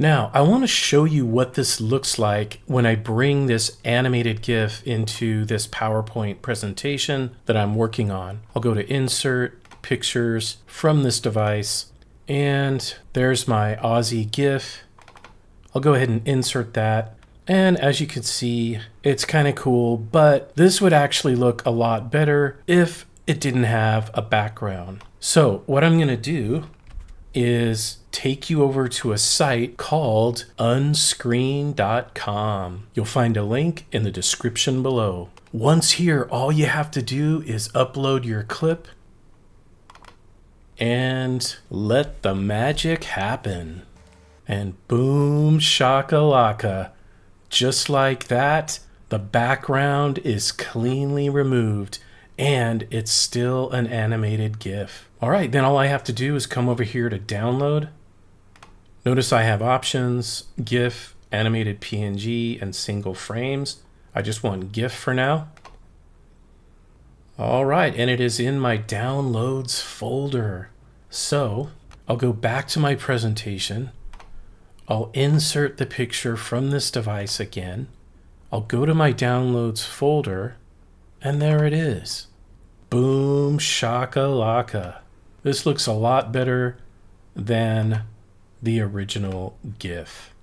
Now, I want to show you what this looks like when I bring this animated GIF into this PowerPoint presentation that I'm working on. I'll go to Insert, Pictures from this device, and there's my Aussie GIF. I'll go ahead and insert that. And as you can see, it's kind of cool, but this would actually look a lot better if it didn't have a background. So what I'm gonna do is take you over to a site called unscreen.com. You'll find a link in the description below. Once here, all you have to do is upload your clip and let the magic happen. And boom shakalaka. Just like that, the background is cleanly removed and it's still an animated GIF. All right, then all I have to do is come over here to download. Notice I have options, GIF, animated PNG, and single frames. I just want GIF for now. All right, and it is in my downloads folder. So I'll go back to my presentation. I'll insert the picture from this device again. I'll go to my downloads folder, and there it is. Boom shaka laka. This looks a lot better than the original GIF.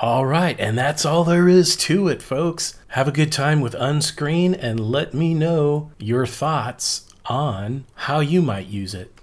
All right, and that's all there is to it, folks. Have a good time with Unscreen and let me know your thoughts on how you might use it.